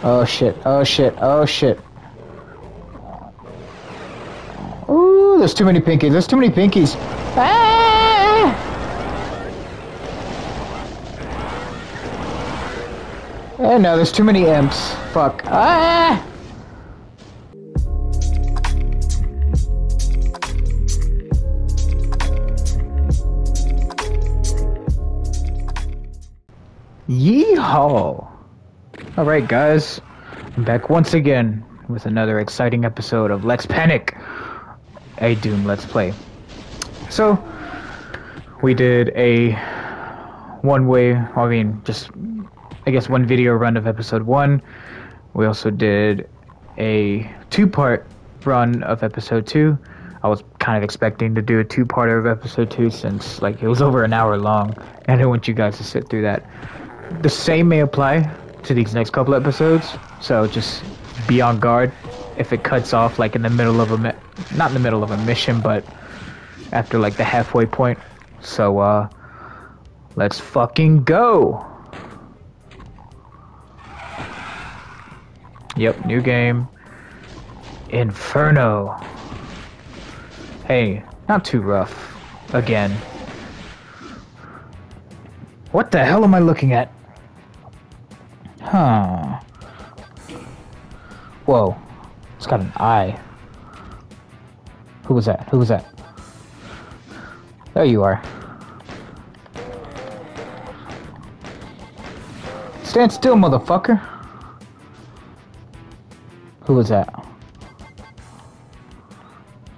Oh shit, oh shit, oh shit. Ooh, there's too many pinkies, there's too many pinkies. Ah! Eh, no, there's too many imps. Fuck. Ah! Yeehaw! Alright, guys. I'm back once again with another exciting episode of Let's Panic, a Doom Let's Play. So, we did a one way, I mean, just, I guess, one video run of episode one. We also did a two part run of episode two. I was kind of expecting to do a two parter of episode two since, like, it was over an hour long, and I didn't want you guys to sit through that the same may apply to these next couple episodes. So just be on guard if it cuts off like in the middle of a not in the middle of a mission, but after like the halfway point. So uh let's fucking go. Yep, new game. Inferno. Hey, not too rough. Again. What the hell am I looking at? Huh. Whoa. It's got an eye. Who was that? Who was that? There you are. Stand still, motherfucker. Who was that?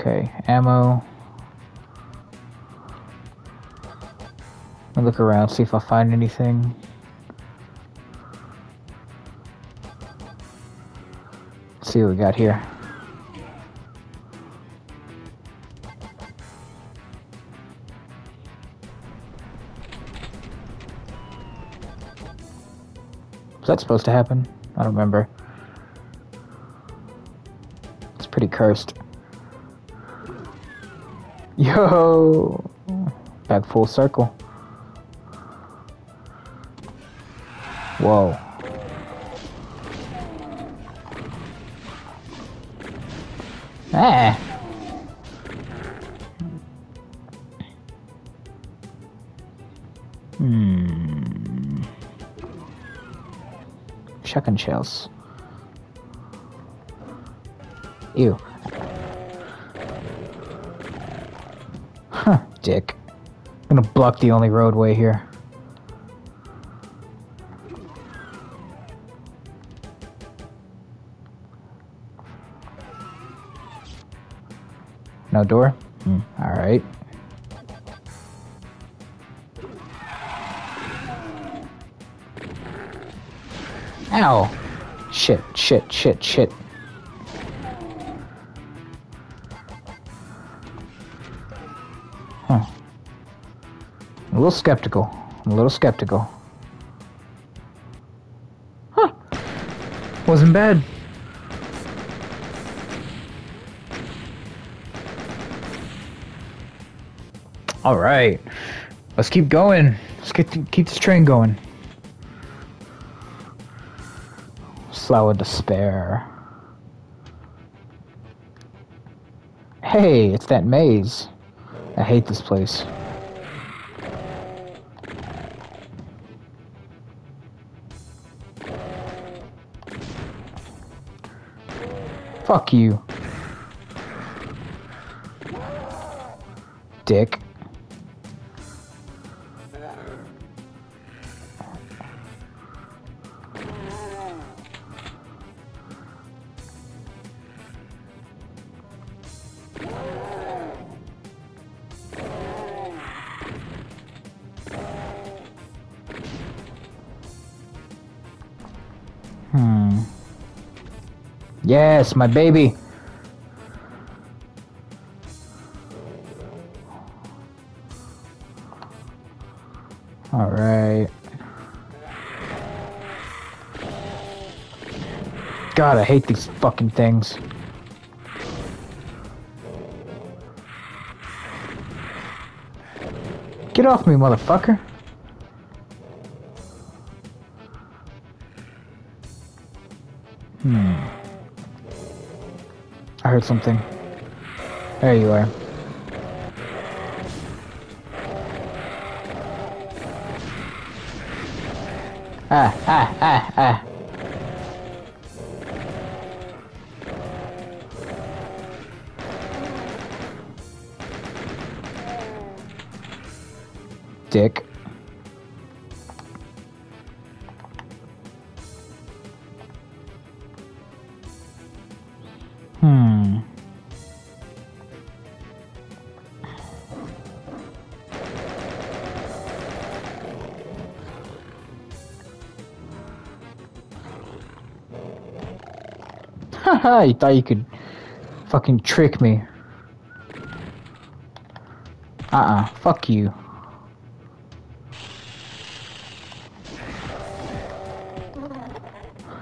Okay, ammo. I'll look around, see if I find anything. Let's see what we got here. Was that supposed to happen? I don't remember. It's pretty cursed. Yo! Back full circle. Whoa. Ah. Hmm. Shotgun shells. Ew. Huh, dick. I'm gonna block the only roadway here. No door? Hmm, Alright. Ow! Shit, shit, shit, shit. Huh. I'm a little skeptical. I'm a little skeptical. Huh. Wasn't bad. All right, let's keep going. Let's get keep this train going. Of despair. Hey, it's that maze. I hate this place. Fuck you. Dick. Yes, my baby. All right. God, I hate these fucking things. Get off me, motherfucker. Heard something. There you are. Ah, ah, ah, ah. Haha, you thought you could fucking trick me. Uh-uh, fuck you.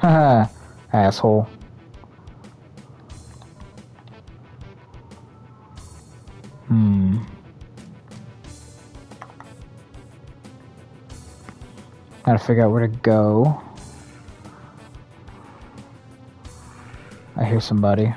Haha, asshole. Hmm. Gotta figure out where to go. Somebody.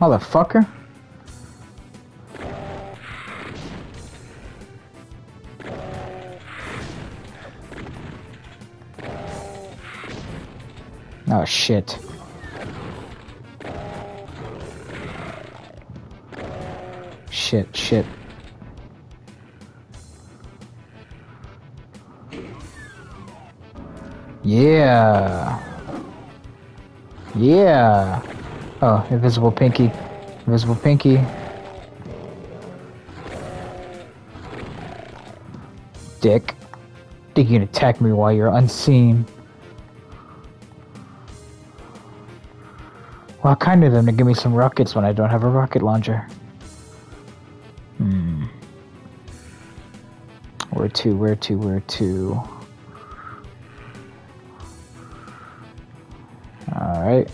Motherfucker. Shit. Shit, shit. Yeah. Yeah. Oh, invisible pinky. Invisible pinky. Dick. Think you can attack me while you're unseen. Well, kind of them to give me some rockets when I don't have a rocket launcher. Hmm. Where to, where to, where to? Alright.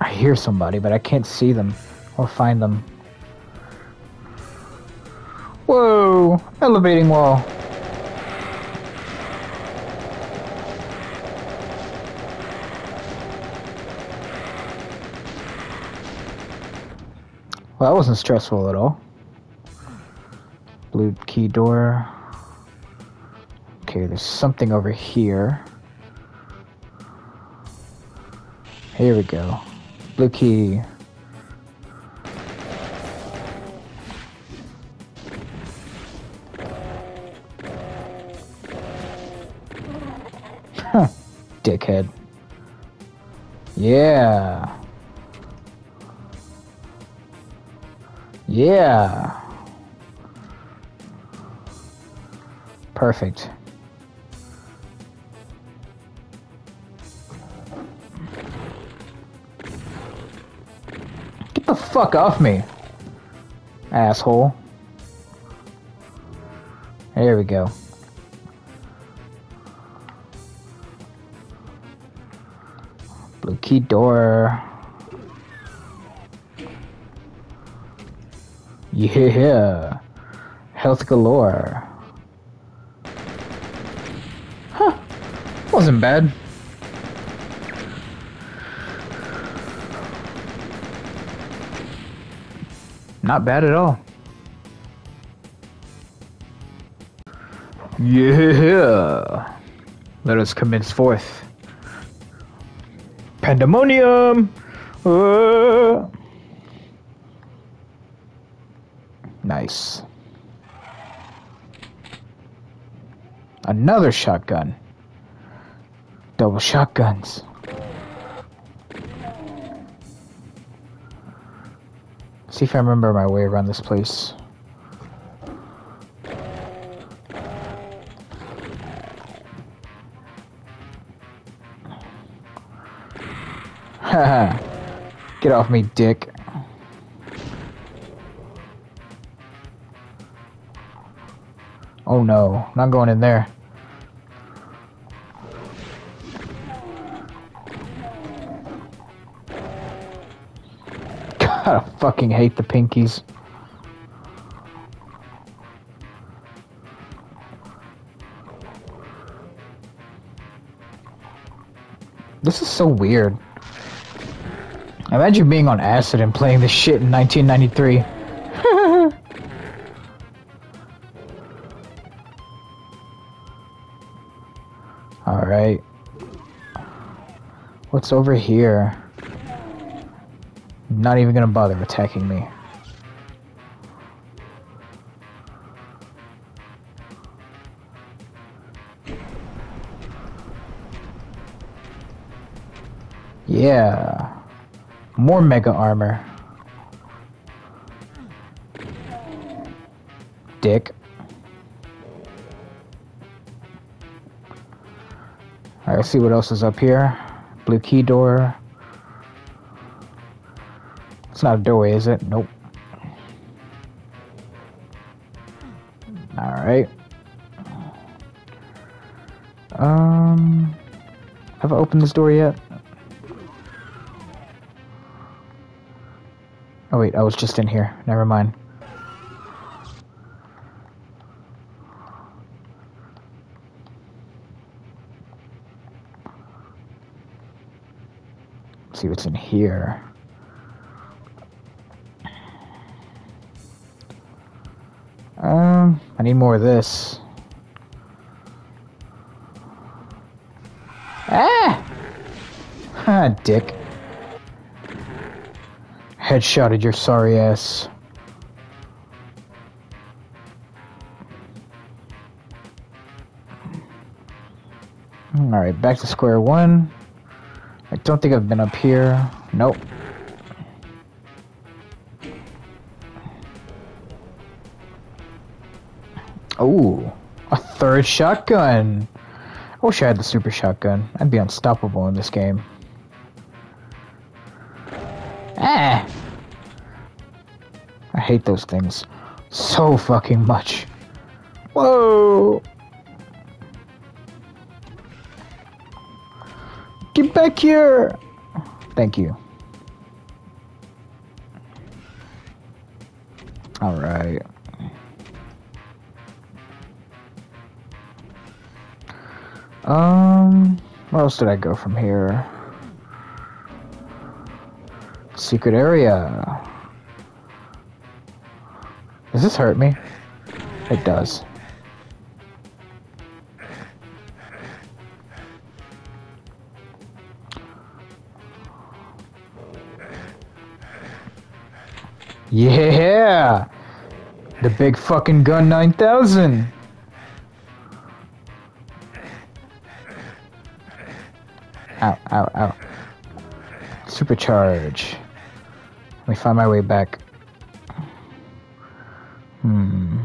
I hear somebody, but I can't see them or find them. Whoa! Elevating wall. Well, that wasn't stressful at all. Blue key door. Okay, there's something over here. Here we go. Blue key. Dickhead. Yeah. Yeah. Perfect. Get the fuck off me. Asshole. There we go. Blue key door. Yeah. Health galore. Huh. Wasn't bad. Not bad at all. Yeah. Let us commence forth. Pandemonium! Uh. Nice. Another shotgun. Double shotguns. See if I remember my way around this place. Haha. Get off me, dick. Oh no, not going in there. God, I fucking hate the pinkies. This is so weird. Imagine being on acid and playing this shit in 1993. What's over here? Not even gonna bother attacking me. Yeah. More mega armor. Dick. Alright, let's see what else is up here. Blue key door. It's not a doorway, is it? Nope. Alright. Um, have I opened this door yet? Oh wait, I was just in here. Never mind. Let's see what's in here. Um, I need more of this. Ah! Ah, dick. Headshotted your sorry ass. Alright, back to square one. Don't think I've been up here. Nope. Oh, a third shotgun. I wish I had the super shotgun. I'd be unstoppable in this game. Ah! I hate those things so fucking much. Whoa! Back here! Thank you. Alright. Um, where else did I go from here? Secret area. Does this hurt me? It does. Yeah! The big fucking gun 9000! Ow, ow, ow. Supercharge. Let me find my way back. Hmm.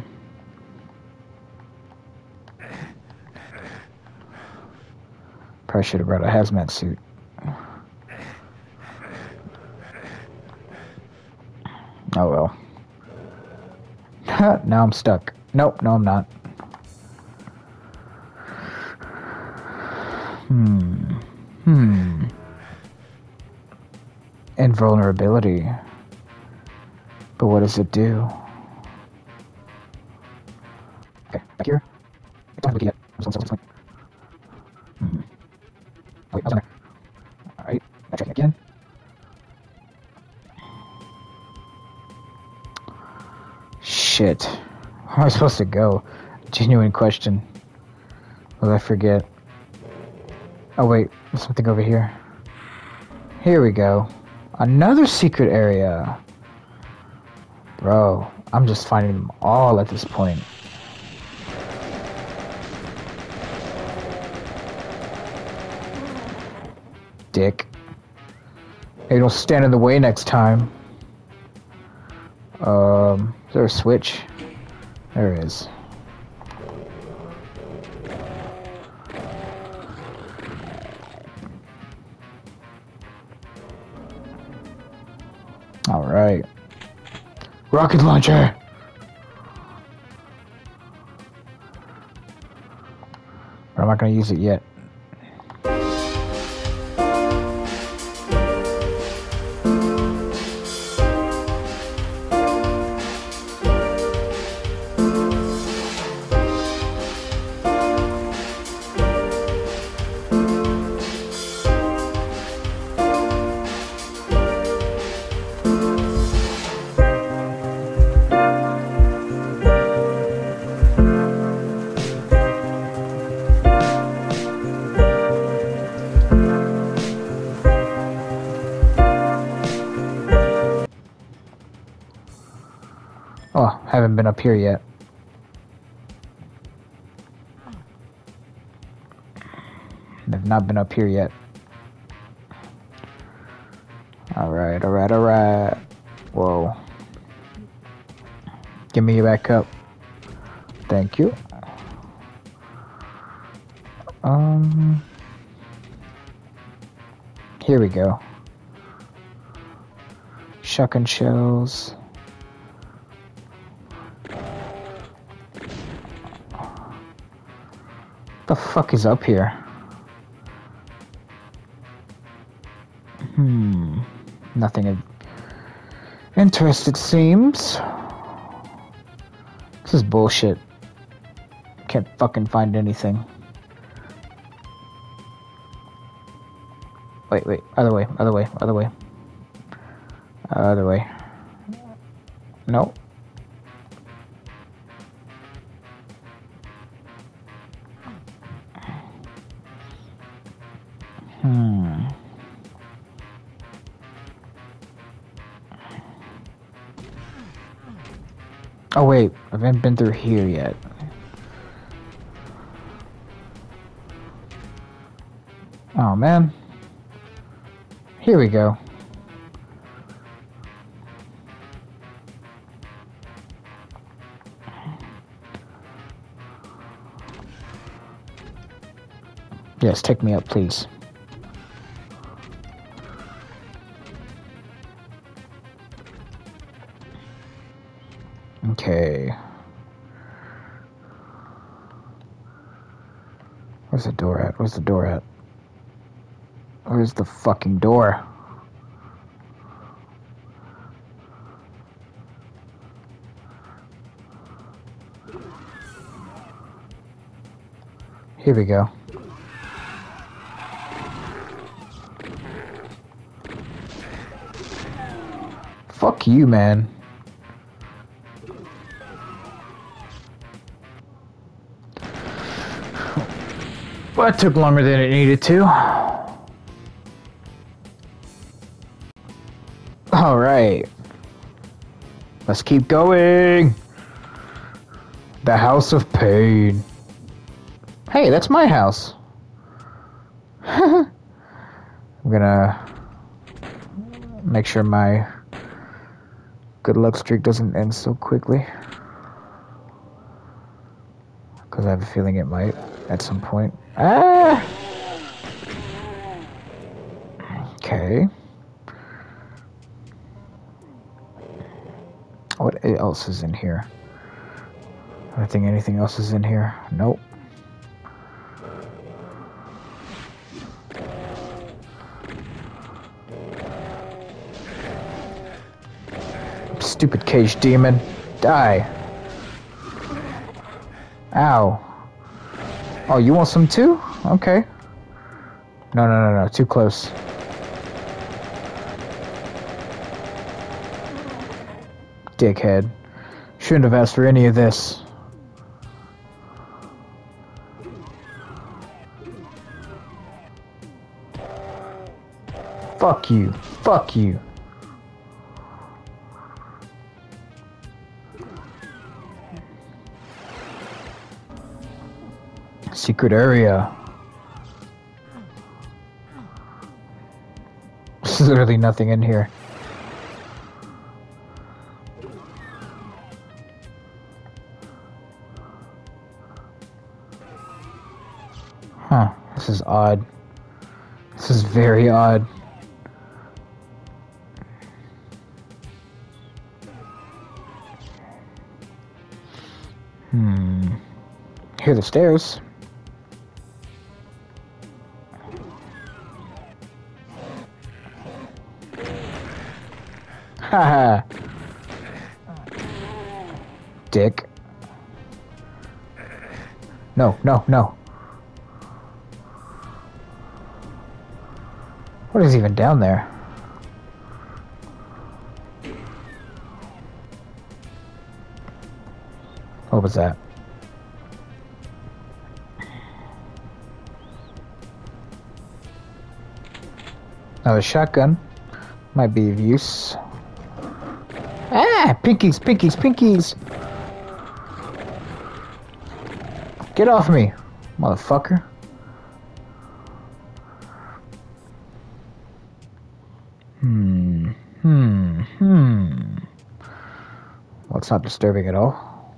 Probably should have brought a hazmat suit. Oh well. Now I'm stuck. Nope, no I'm not. Hmm. Hmm. Invulnerability. But what does it do? Okay, back here. I don't look yet. Hmm. Oh, wait, I was on there. Alright, now check again. Shit. How am I supposed to go? Genuine question. Will I forget? Oh wait, there's something over here. Here we go. Another secret area. Bro, I'm just finding them all at this point. Dick. Hey, don't stand in the way next time. Um, is there a switch? There is. All right. Rocket launcher. But I'm not gonna use it yet. Haven't been up here yet. I've not been up here yet. Alright, alright, alright. Whoa. Give me back up. Thank you. Um. Here we go. Shucking shells. Fuck is up here? Hmm. Nothing of interest, it seems. This is bullshit. Can't fucking find anything. Wait, wait. Other way, other way, other way. Other way. No. Haven't been through here yet. Oh man. Here we go. Yes, take me up, please. Where's the door at? Where's the fucking door? Here we go. Fuck you, man. Well, it took longer than it needed to. Alright. Let's keep going. The House of Pain. Hey, that's my house. I'm gonna make sure my good luck streak doesn't end so quickly. Because I have a feeling it might at some point. Ah! Okay. What else is in here? I think anything else is in here. Nope. Stupid cage demon. Die. Ow. Oh, you want some too? Okay. No, no, no, no. Too close. Dickhead. Shouldn't have asked for any of this. Fuck you. Fuck you. Secret area. There's literally nothing in here. Huh, this is odd. This is very odd. Hmm. Here are the stairs. Dick. No, no, no. What is even down there? What was that? Now the shotgun might be of use. Ah, pinkies, pinkies, pinkies. Get off me, motherfucker. Hmm, hmm, hmm. Well, it's not disturbing at all.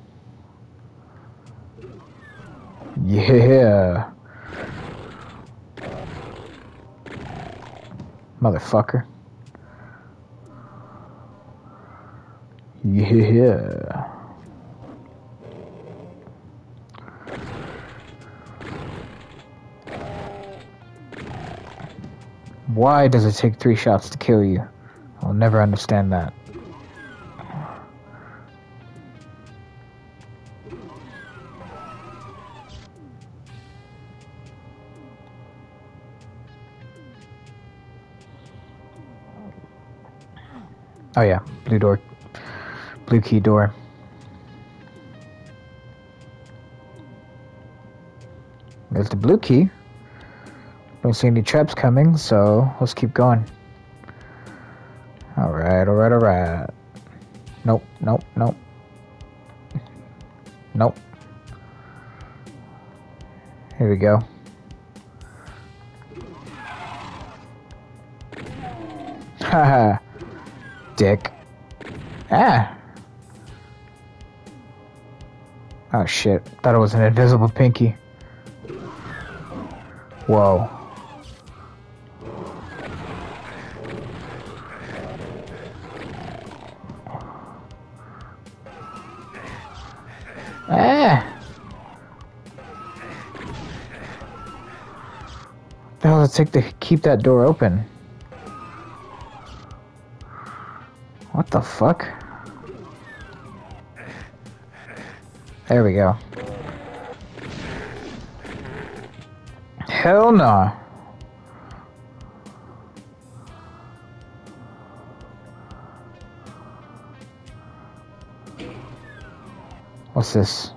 Yeah. Motherfucker. Yeah. Why does it take three shots to kill you? I'll never understand that. Oh yeah, blue door. Blue key door. There's the blue key. Don't see any traps coming, so let's keep going. Alright, alright, alright. Nope, nope, nope. Nope. Here we go. Haha. Dick. Ah. Oh shit. Thought it was an invisible pinky. Whoa. Ah. The hell does it take to keep that door open? What the fuck? There we go. Hell no. What's this?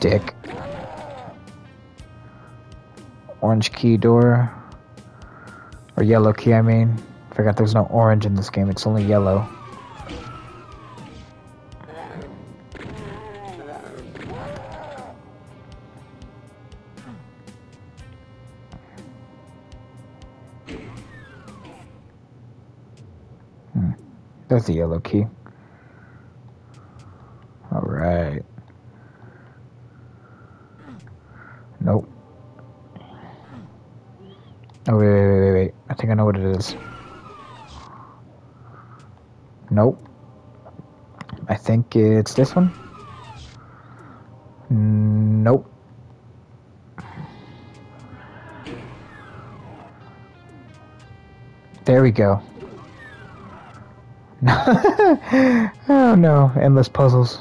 Dick. Orange key door. Or yellow key, I mean. Forgot there's no orange in this game, it's only yellow. The yellow key. Alright. Nope. Oh, wait, wait, wait, wait, wait. I think I know what it is. Nope. I think it's this one. Nope. There we go. oh no, endless puzzles.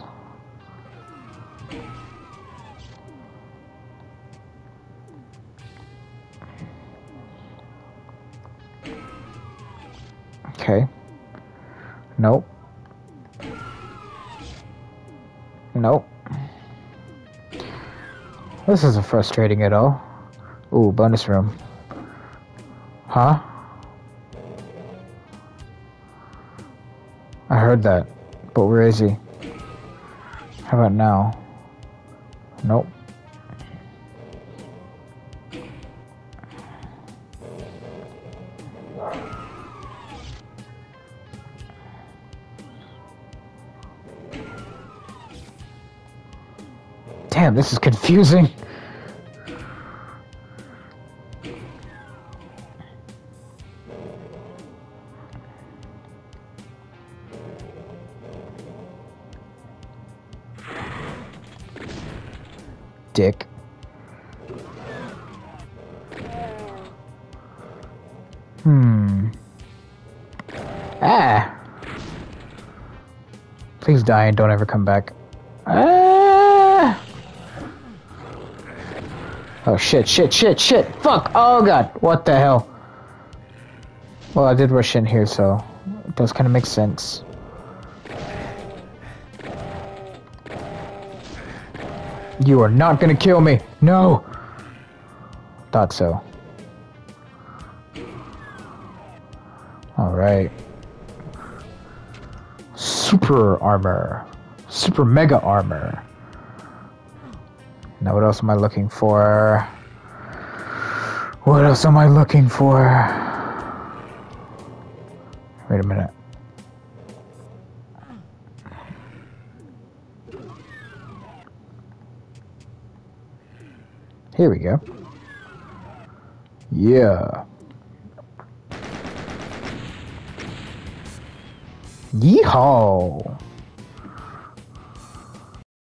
Okay. Nope. Nope. This isn't frustrating at all. Ooh, bonus room. Huh? That. But where is he? How about now? Nope. Damn, this is confusing. Die and don't ever come back. Ah. Oh shit, shit, shit, shit. Fuck. Oh god. What the hell? Well, I did rush in here, so it does kind of make sense. You are not gonna kill me. No. Thought so. All right. Super armor, super mega armor. Now, what else am I looking for? What else am I looking for? Wait a minute. Here we go. Yeah. Yeehaw!